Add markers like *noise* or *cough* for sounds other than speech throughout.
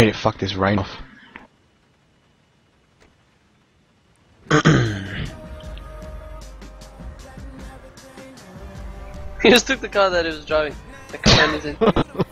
need to fuck this rain off. *laughs* He just took the car that he was driving. The car is in. *laughs*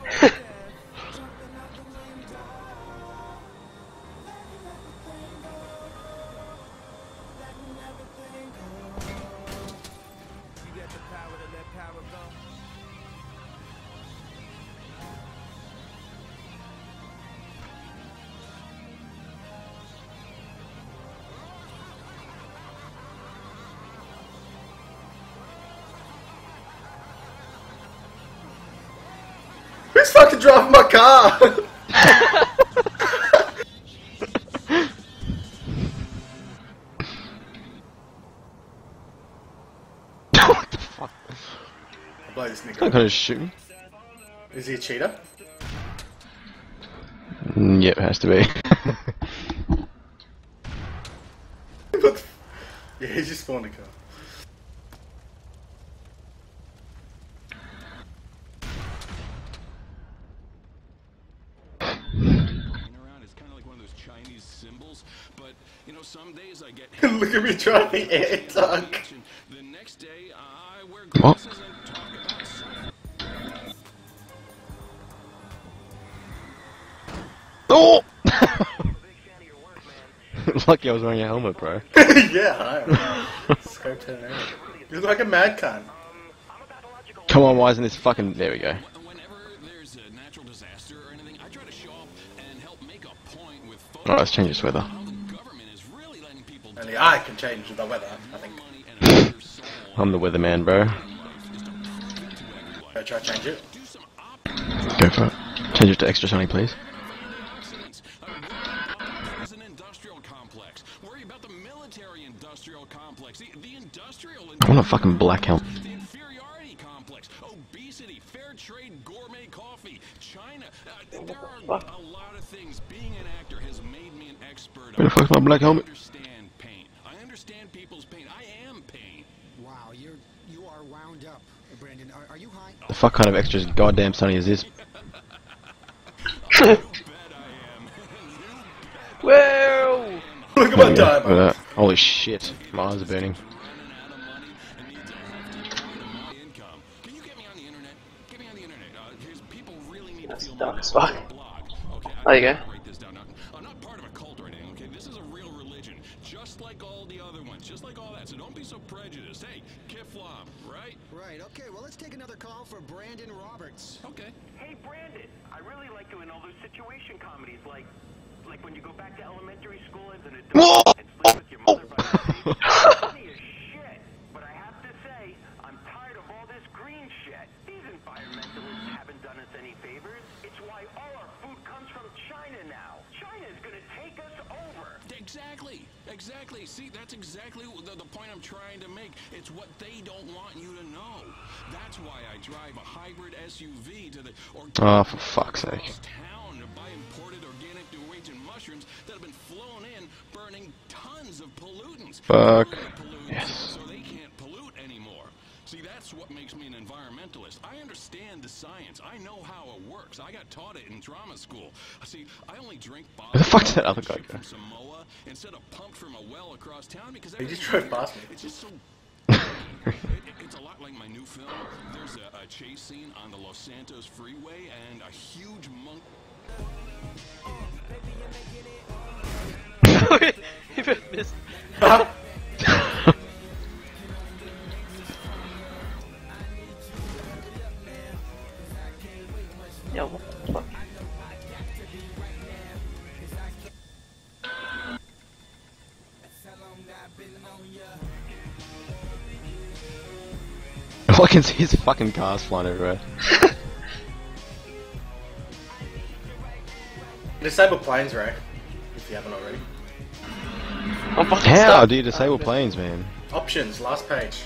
Who's fucking driving my car? what the fuck? I'll blow this I'm nigga. gonna shoot him. Is he a cheater? Mm, Yep, has to be. What *laughs* yeah, he just spawned a car. around. It's kind of like one of those Chinese symbols. But you know, some days I get. Look at me driving air tank. The next day I wear What? glasses and talk about science. oh! Lucky I was wearing a helmet, bro. *laughs* yeah, I am. Scope 10 and You look like a mad cunt. Come on, why isn't this fucking... There we go. Whenever there's a natural disaster or anything, I try to show up and help make a point with Alright, let's change this weather. Only I can change the weather, I think. money and another soul. I'm the weatherman, bro. Go try to change it. Do Go for it. Change it to extra sunny, please. accidents. Uh, worry about an coffee, China. Uh, there are fuck? a lot of things. Being an actor has made me an expert. Where the fuck's my black I helmet? understand pain. I understand people's pain. I am pain. Wow, you're you are wound up, Brandon. Are, are you high? The fuck kind of extra goddamn sunny is this? *laughs* Bet *laughs* Whoa! Look at my There we go. Look at timer. that. Holy shit. My eyes are burning. Really need That's to feel dark my as fuck. There you go. write this down. Not, I'm not part of a cult or anything. Okay, this is a real religion, just like all the other ones, just like all that. So don't be so prejudiced. Hey, Kifflom, right? Right. Okay. Well, let's take another call for Brandon Roberts. Okay. Hey Brandon, I really like doing all those situation comedies, like like when you go back to elementary school as an adult and sleep with your mother by *laughs* the Funny as shit. But I have to say, I'm tired of all this green shit. These environmentalists haven't done us any favors. It's why all our food comes from China now. China's gonna take us over. Exactly. Exactly. See, that's exactly the, the point I'm trying to make. It's what they don't want you to know. That's why I drive a hybrid SUV to the or Oh, for fuck's sake. town to buy imported organic Norwegian mushrooms that have been flown in, burning tons of pollutants. Fuck. Yes. So they can't pollute. See, that's what makes me an environmentalist. I understand the science. I know how it works. I got taught it in drama school. See, I only drink *laughs* Where the fuck did that other guy shipped go? from Samoa instead of pumped from a well across town because He just drove past me. It's just so. it, *laughs* it- it's a lot like my new film. There's a, a chase scene on the Los Santos freeway and a huge monk. *laughs* Even missed. Yo, what the fuck? All I can see is fucking cars flying everywhere. *laughs* Disable planes, Ray. If you haven't already. I'm fucking How stuck. do you disable planes, man? Options, last page.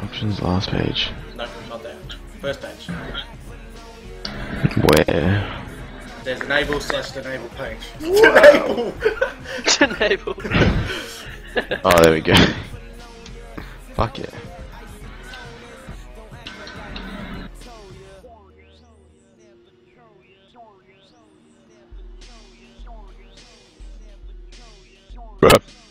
Options, last page. No, not there. First page. Where? There's enable slash enable page. Enable! enable! oh, there we go. Fuck it. Bruh.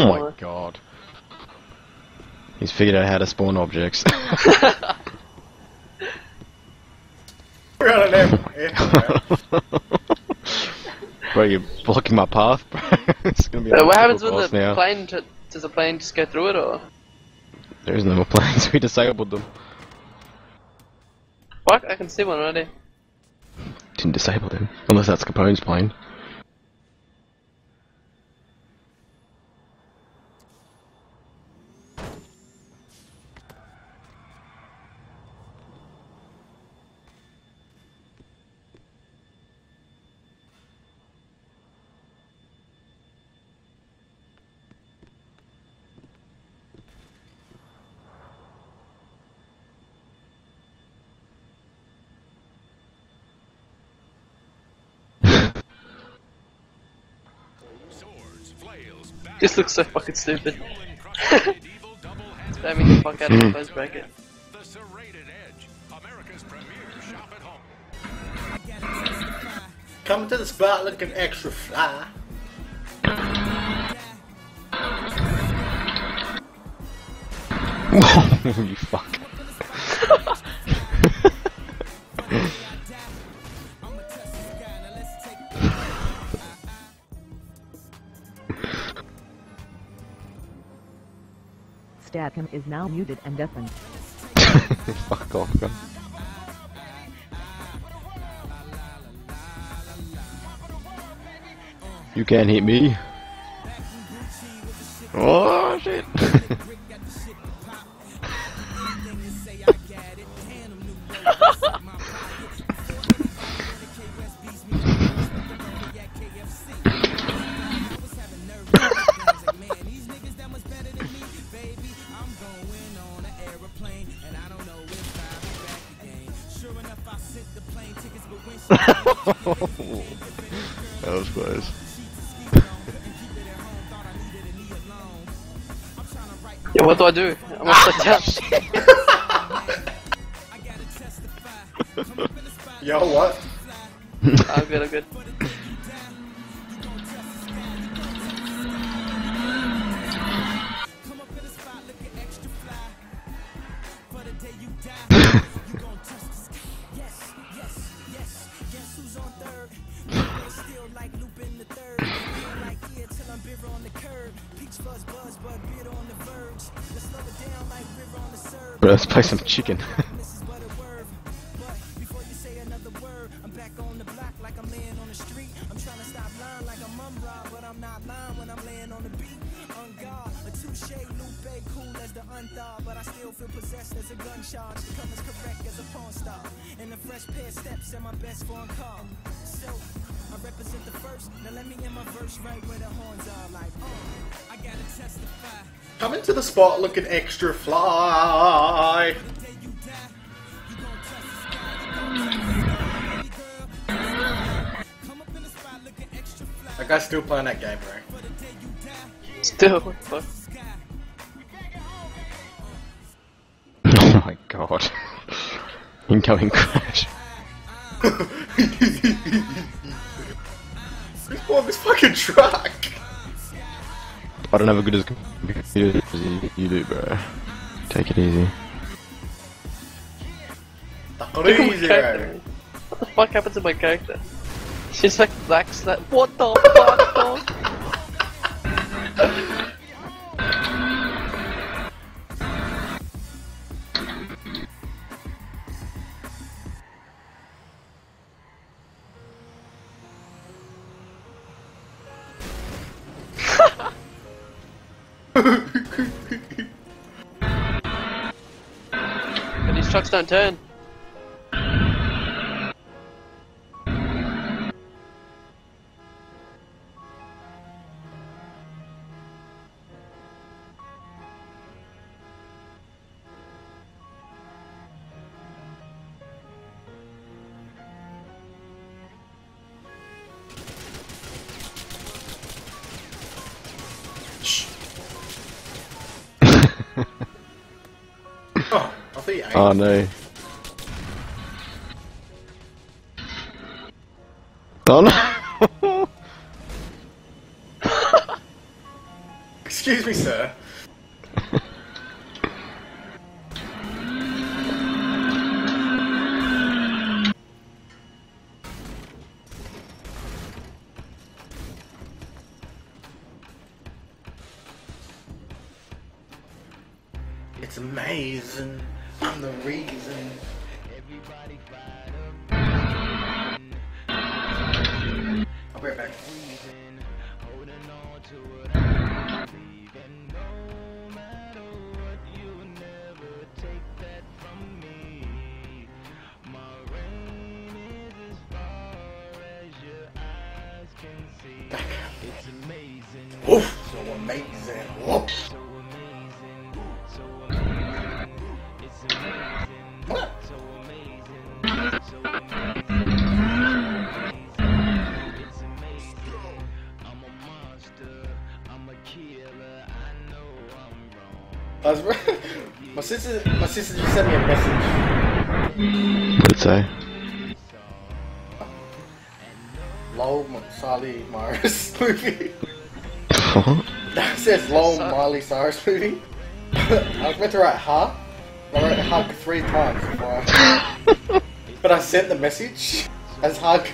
Oh my god. He's figured out how to spawn objects. We're on an air- airport. bro, you're blocking my path, bro. *laughs* it's gonna be a Uh, what happens when the now. plane, does the plane just go through it or? There is no more planes, *laughs* we disabled them. Fuck, I can see one already. Didn't disable them. Unless that's Capone's plane. This looks so fucking stupid. medieval double-handed Spamming the fuck out of the hmm. close bracket. The Serrated Edge, America's premier shop at home. Coming to the spot looking extra fly. *laughs* you fuck. *laughs* *laughs* Statcom is now muted and deafened. *laughs* fuck off, bro. You can't hit me. Oh shit. *laughs* *laughs* that was close. Yeah, what do I do? I'm ah, upside *laughs* down. Yo, what? I'm good, I'm good. Play some chicken. *laughs* spot looking extra fly. That guy's still playing that game, bro. Still, what the fuck? oh my god. *laughs* Incoming crash. I don't have a good as computer as you, you do, bro. Take it easy. Take Look it at my easy, character. bro. What the fuck happened to my character? She's like black slap. What the fuck, on 10. Oh no. Oh no! Amazing. Whoop. What? My sister, my sister just sent me a message. What'd it say? Lowell Miley Cyrus movie. That says Lowell Miley Cyrus movie. *laughs* I was meant to write huh. I wrote hug three times before I... *laughs* But I sent the message as hug.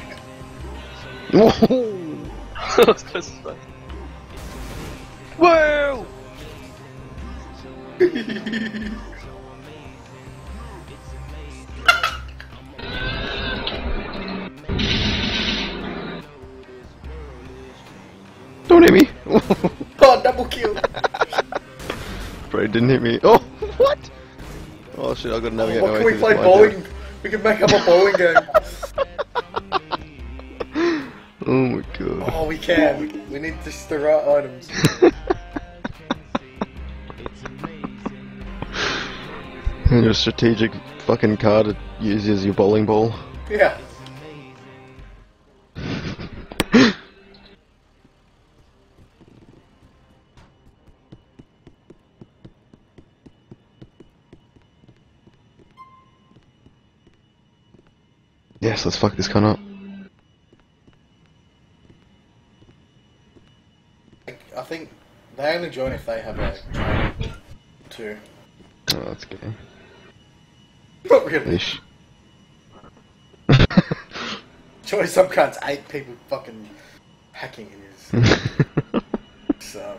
*laughs* Whoa! Didn't hit me. *laughs* Oh, what? Oh shit, I've gotta navigate my What way can we play bowling? We can make up a bowling game. *laughs* Oh my god. Oh, we can. We, we need just the right items. *laughs* and Your strategic fucking card to use as your bowling ball. Yeah. Yes, let's fuck this up. I think they only join if they have a too. Oh, that's gay. Not oh, really. Ish. *laughs* Some cunts eight people fucking hacking in his. *laughs* so,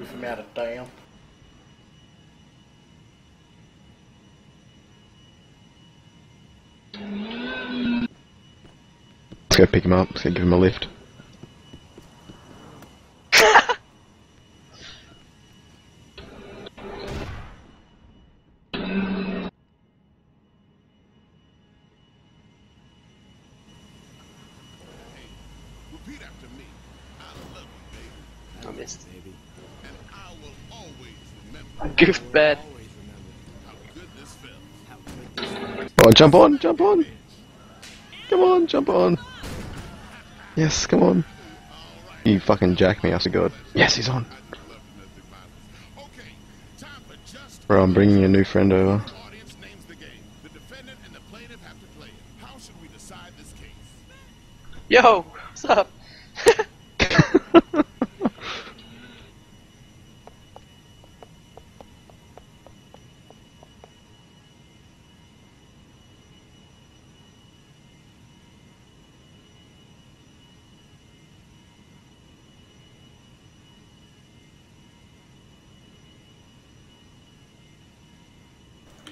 with him out of damn. Let's go pick him up. Let's go give him a lift. I love you, baby. I missed. And I will always remember Goofed bad. how good this felt. Oh, jump on, jump on. Come on, jump on. Yes, come on. You fucking jack me, I swear to God. Yes, he's on. Okay, time for just Bro, I'm bringing a new friend over. Yo, audience names the game. The defendant and the plaintiff have to play it. How should we decide this case? Yo, what's up?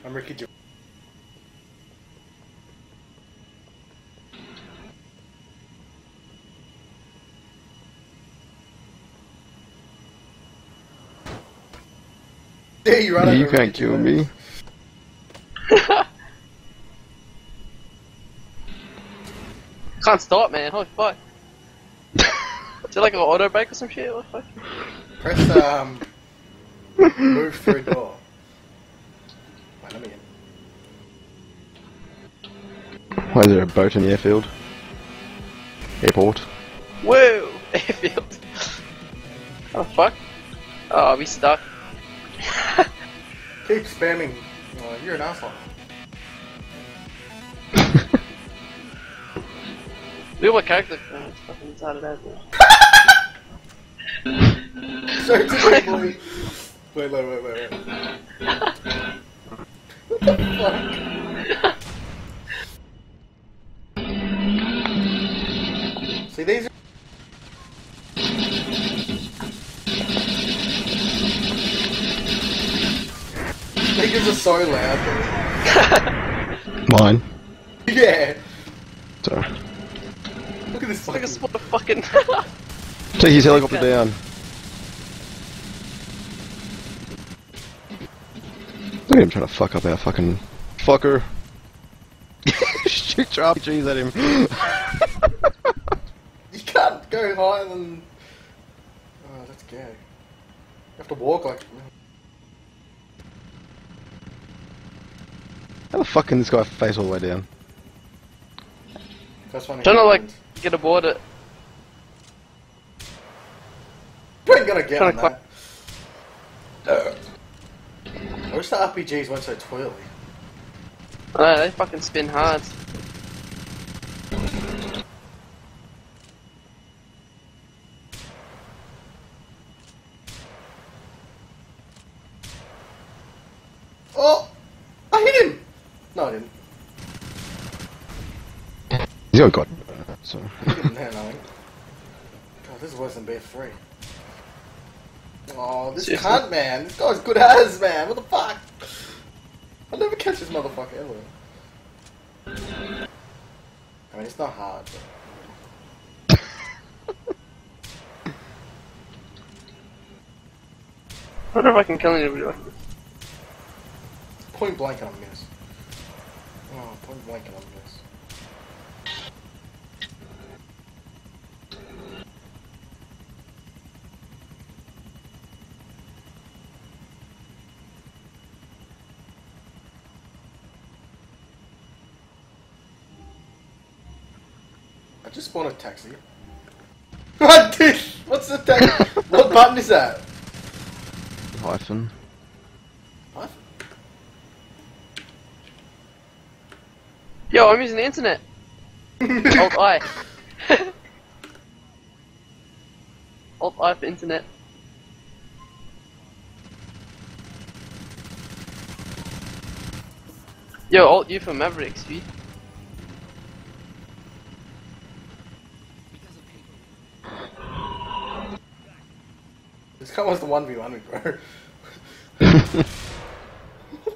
I'm Ricky Gervais. *laughs* Yeah, you run You can't kill me. *laughs* Can't stop, man. Holy fuck. Is it like an auto break or some shit? What the fuck? Press um move through door. Wait, let me in. Why is there a boat in the airfield? Airport. Whoa! *laughs* Airfield. Oh fuck. Oh, we stuck. Keep spamming. Oh, you're an asshole. Look at my character. Oh, fucking inside of that. So typically. Wait, wait, wait, wait, wait. What the fuck? See, these are. Niggas are so loud, Mine. Yeah. Sorry. Look at this Look at fucking. what the fucking. *laughs* Take his helicopter down. Look at him trying to fuck up our fucking fucker. Shoot your RPGs at him. *laughs* You can't go higher than. Oh, that's gay. You have to walk like. How the fuck can this guy face all the way down? That's one. Trying to like get aboard it. You ain't gonna get trying on to that. I wish the RPGs weren't so twirly. I know, they fucking spin hard. Oh! I hit him! No, I didn't. He's got God. So. I didn't hit nothing. God, this is worse than BF3. Oh, this Seriously? cunt, man. This guy's good as, man. What the fuck? I'll never catch this motherfucker ever. I mean, it's not hard, but... I wonder if I can kill anybody. Point blank and I miss. Oh, point blank and I miss. I just spawned a taxi. What, dude? What's the taxi? *laughs* what button is that? Hyphen. What? Yo, I'm using the internet. *laughs* Alt I. *laughs* Alt I for internet. Yo, Alt U for Maverick, sweet. This guy wants the 1v1 me, bro.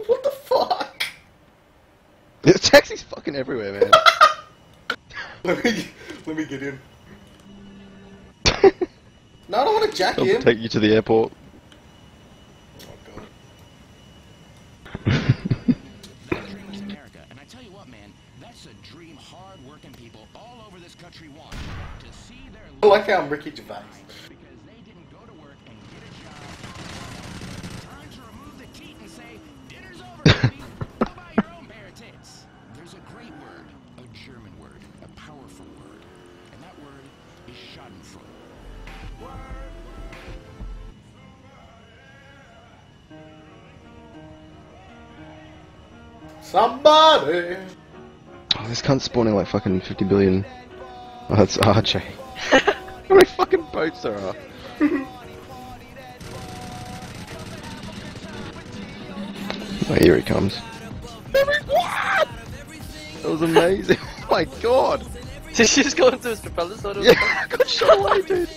what the fuck? The taxi's fucking everywhere, man. *laughs* Let me, let me get in. *laughs* No, I don't want to jack I'll him. take you to the airport. Oh, dream is America, and I tell you what, man, that's a dream hard-working people all over this country want. To see their I like how I'm Ricky Gervais. Somebody. Oh, this cunt's spawning like fucking 50 billion. Oh, that's RJ. How *laughs* many fucking boats there are? *laughs* oh, here he comes. That was amazing. *laughs* Oh my god. Did she just go into his propeller sort of? Yeah, I got shot away, dude.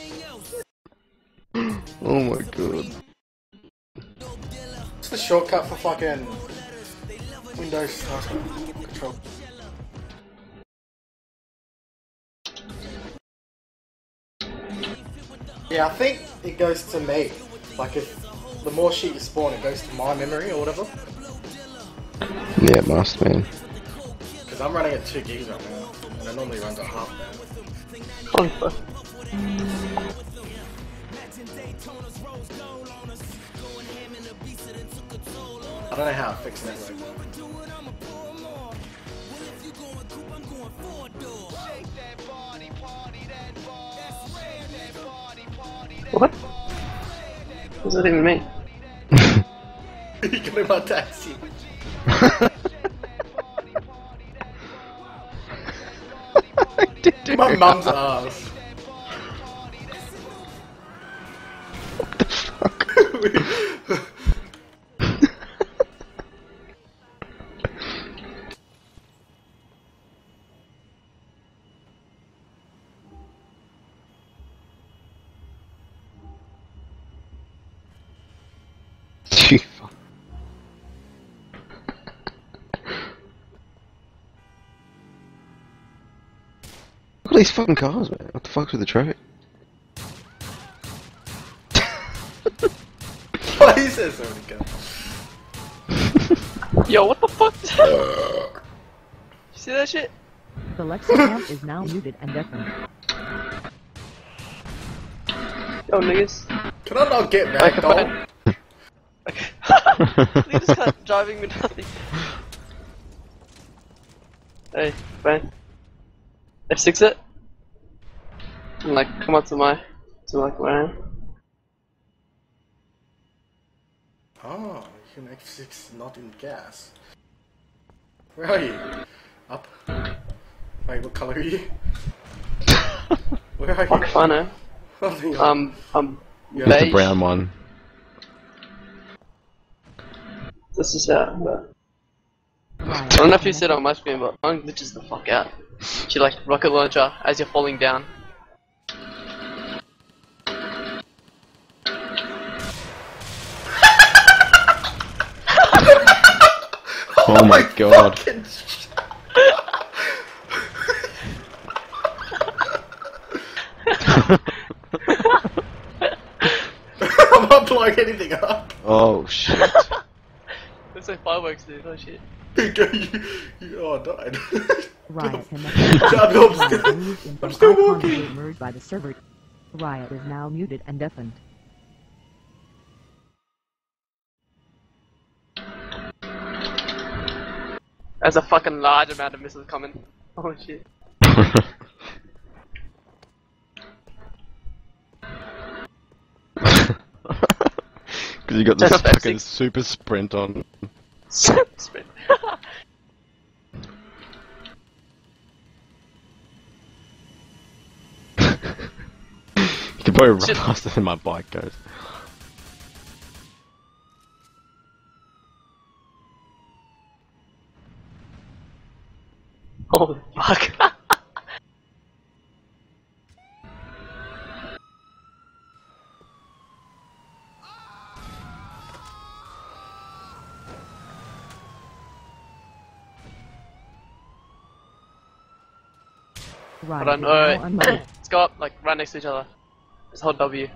*gasps* Oh my god. It's the shortcut for fucking Windows control. Yeah, I think it goes to me. Like if the more shit you spawn, it goes to my memory or whatever. Yeah, it must, man. Because I'm running at 2 gigs right now, and it normally runs at half now. Holy fuck. I don't know how to fix network. What? What does that even mean? *laughs* you can in my taxi. *laughs* My mum's ass. Gee, *laughs* these fucking cars, man. What the fuck's with the traffic? *laughs* Why is there so many guns? *laughs* Yo, what the *laughs* fuck? you see that shit? The Lexicam is now muted and deafened. Yo, niggas. Can I not get back, a ragdoll? man. Okay. just driving me nothing. Hey, man. F6 it. And like, come up to my, to like where I am. Oh, you can F6 not in gas. Where are you? Up. Wait, what color are you? Where are you? if I know. Oh, hang on. Um, um, Yeah. It's the brown one. This is out, but I don't know if you said on my screen, but mine glitches the fuck out. She like rocket launcher as you're falling down. Oh, *laughs* oh my god. Fucking *laughs* *laughs* I'm not blowing anything up. Oh shit. Looks like fireworks, dude. Oh shit. you, you, oh, I died. Riot. I'm still- Riot I'm still walking. by the server. Riot is now muted and deafened. There's a fucking large amount of missiles coming. Oh shit. *laughs* Because you got this fucking F6. super sprint on. Super Sprint. *laughs* You can probably run faster than my bike goes. Holy fuck. Riot Hold on, is now alright. unloaded. Let's go up, like, right next to each other. Just hold W.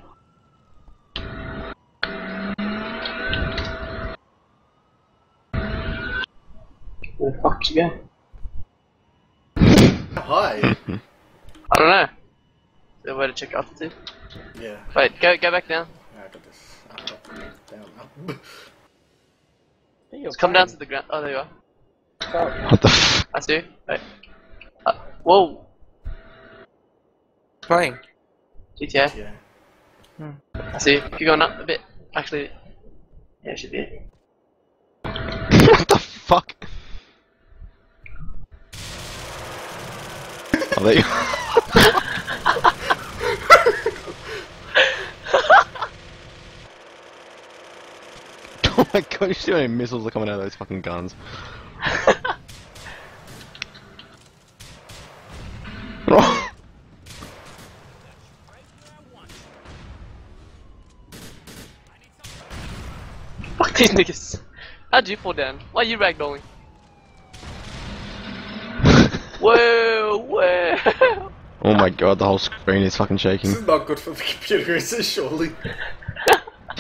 Where the fuck you go? Hi. *laughs* I don't know. Is there a way to check altitude? Yeah. Wait, go go back down. I got this. I. Down, up. *laughs* Just come down to the ground. Oh, there you are. What the f- I see. Wait. Uh, whoa. Playing. GTA. Yeah. I see you. Keep going up a bit. Actually, yeah, it should be it. *laughs* What the fuck? Oh, there you Oh my god, you see how many missiles are coming out of those fucking guns? *laughs* Fuck these niggas. How'd you fall down? Why are you ragdolling? *laughs* whoa, whoa. Oh my god, the whole screen is fucking shaking. This is not good for the computer, is it, surely?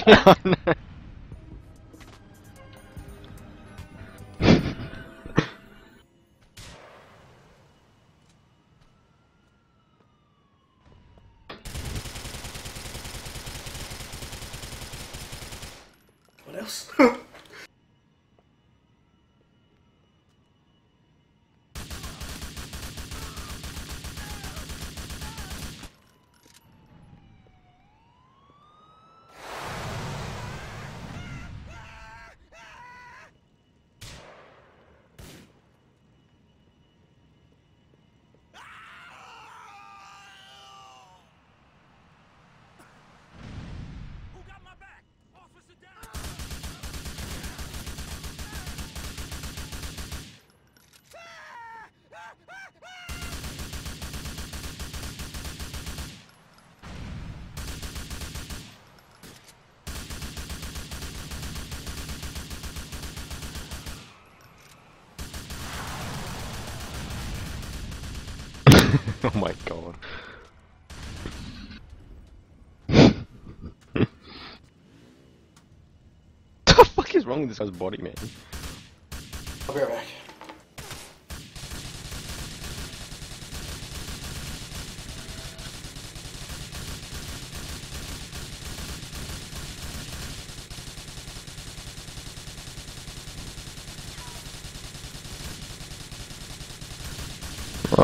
*laughs* *laughs* oh my god. What *laughs* the fuck is wrong with this guy's body, man? I'll be right back.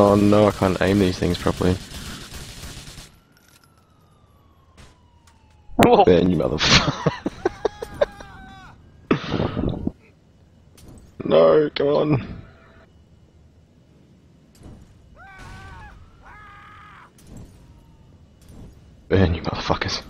Oh no, I can't aim these things properly. Whoa. Ben, you motherfucker. *laughs* no, come on. Ben, you motherfuckers.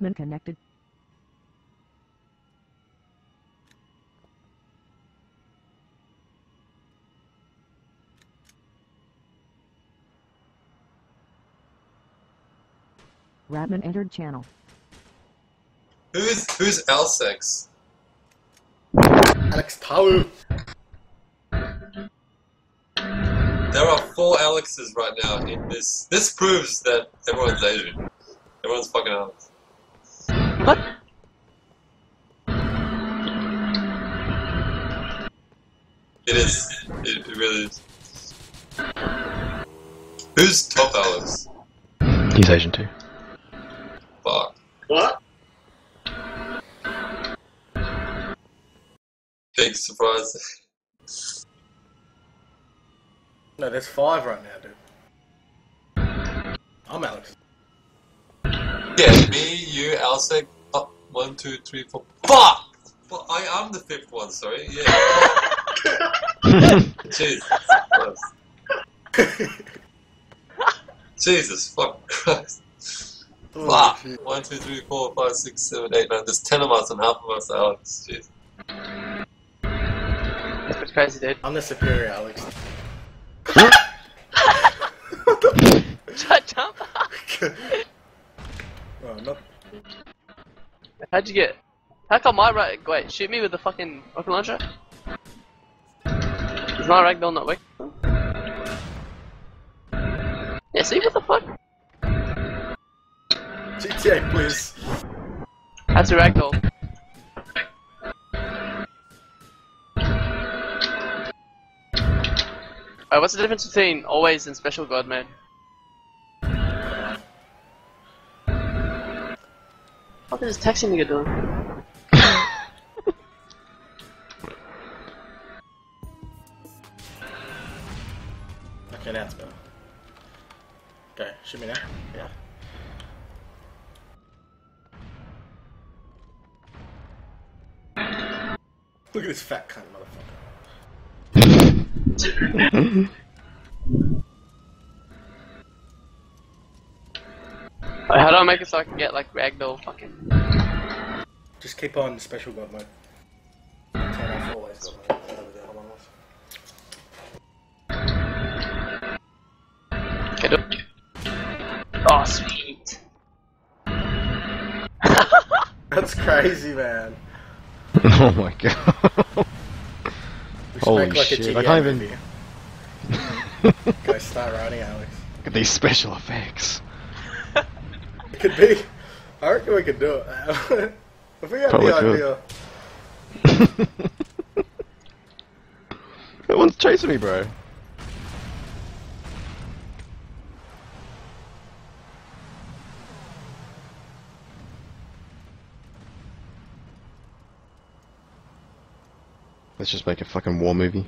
Radman connected. Radman entered channel. Who's who's Alsex? Alex Tau. There are four Alexes right now in this. This proves that everyone's Asian. Everyone's fucking Alex. What? It is. It, it really is. Who's top Alex? He's Asian too. Fuck. What? Big surprise. No, there's five right now, dude. I'm Alex. Yeah, me, you, Alsec. Oh, one, two, three, four. Fuck! Well, I am the fifth one. Sorry. Yeah. *laughs* Jesus. Christ. Jesus fuck Christ. Oh, Fuck. One, two, three, four, five, six, seven, eight, nine. There's ten of us and half of us are Alex. Jeez. That's pretty crazy, dude. I'm the superior Alex. *laughs* Shut jump. *laughs* How'd you get? How come my right? Wait, shoot me with the fucking rocket launcher. Is my ragdoll not working? Yeah, see what the fuck? GTA, please. How's your ragdoll? Alright, what's the difference between always and special god mode? What is this taxi nigga doing? Okay, now it's better. Okay, shoot me now. Yeah. Look at this fat cunt motherfucker. *laughs* *laughs* how do I make it so I can get like ragdoll fucking? Just keep on special god mode. Turn off always god mode. Whatever the other one was. Okay, do it. Oh, sweet. *laughs* *laughs* That's crazy, man. *laughs* oh my god. We should Holy like shit, a I GTA can't even- movie. Go start writing, Alex. Look at these special effects. It could be. I reckon we could do it. *laughs* if we had Probably the could. idea. *laughs* That one's chasing me, bro. Let's just make a fucking war movie.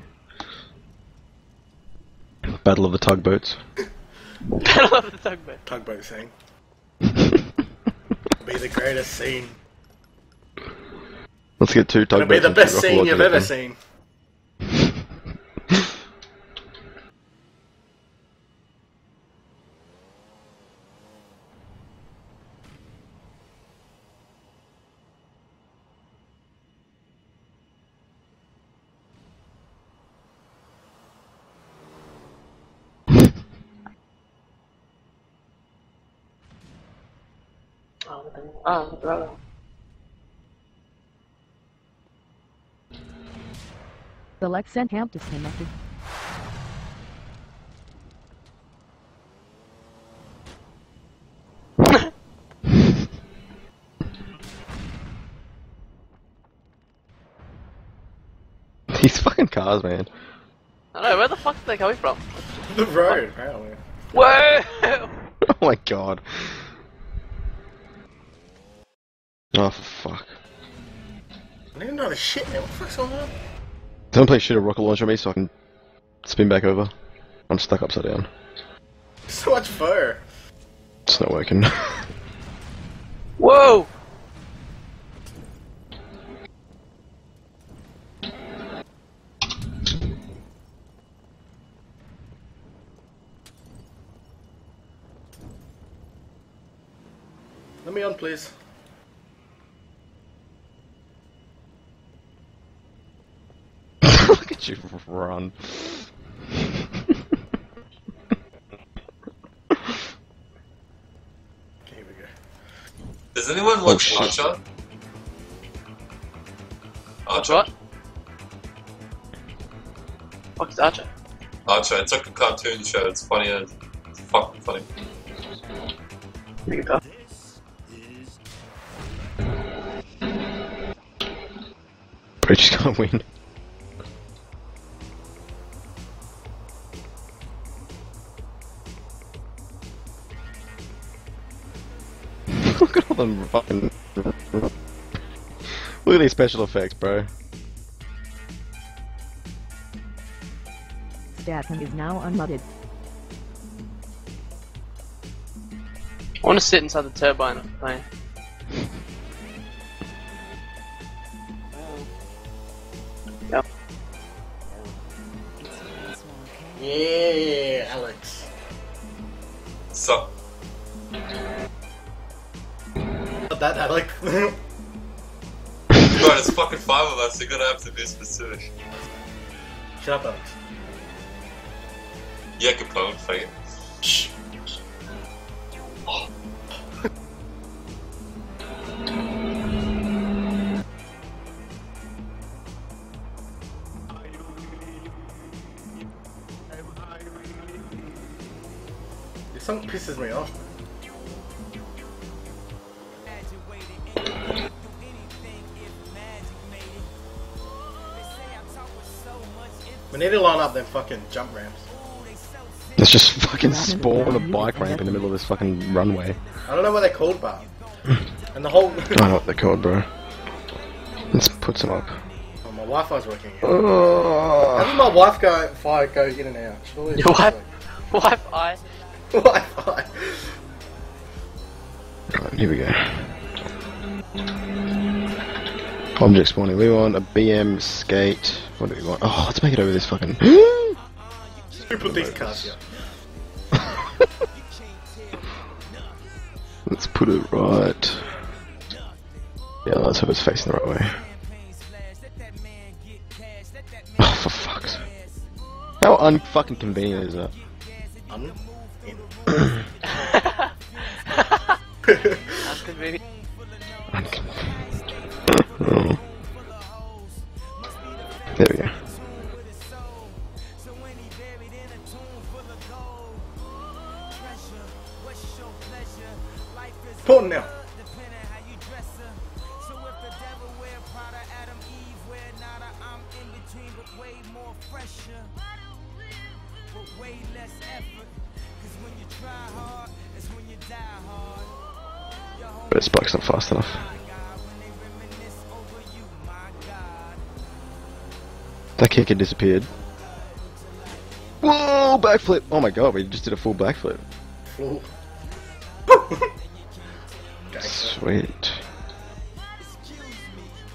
Battle of the tugboats. *laughs* Battle of the tugboat. Tugboat scene. *laughs* be the greatest scene. Let's get two It'll be the best scene you've ever seen. Oh, what the- ah, what the hell? Select sent camp disconnected. *laughs* These fucking cars, man. I don't know, where the fuck are they coming from? *laughs* The road, apparently. Whoa! *laughs* Oh my god. Oh, for fuck. I didn't know the shit, man. What the fuck's going on? Someone please shoot a rocket launcher on me so I can spin back over. I'm stuck upside down. So much fur. It's not working. *laughs* Whoa! Let me on, please. Look at you run. Here we go. Does anyone watch oh, shit. Archer? Archer. what? Fuck Archer? Archer. It's like a cartoon show. It's funny as it's fucking funny. You can tell. Just can't win. Them fucking. Look at these special effects, bro. Statham is now unmuted. I want to sit inside the turbine of the plane. Yep. Yeah, That, Alex. bro, there's fucking five of us. You're gonna have to be specific. Shut up, Alex. Yeah, Capone. Shh. This song pisses me off. We need to line up them fucking jump ramps. Let's just fucking spawn a bike ramp in the middle of this fucking runway. I don't know what they're called, but *laughs* and the whole I don't know what they're called, bro. Let's put some up. oh, my Wi-Fi's working. Again. Oh, How did my wife go? Fi go in and out. Surely Your wife? Wi-Fi? Wi-Fi. Right, here we go. Object spawning. We want a BM skate. What do we want? Oh, let's make it over this fucking. Who put these cars here? *laughs* Let's put it right. Yeah, let's hope it's facing the right way. *laughs* Oh, for fuck's sake. How unfucking convenient is that? Un- *laughs* kick disappeared. Whoa, backflip! Oh my god, we just did a full backflip. Sweet.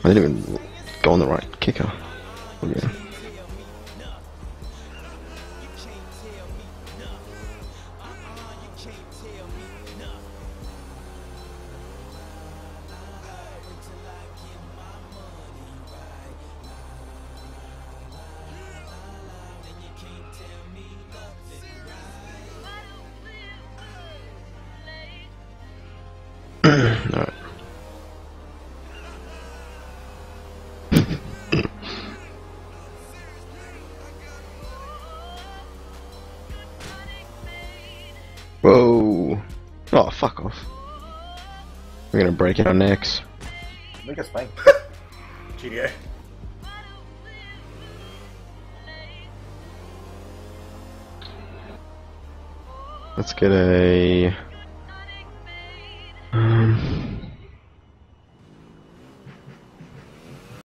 I didn't even go on the right kicker. Oh, yeah. We're gonna break our necks. Look at Spain. *laughs* GTA. Let's get a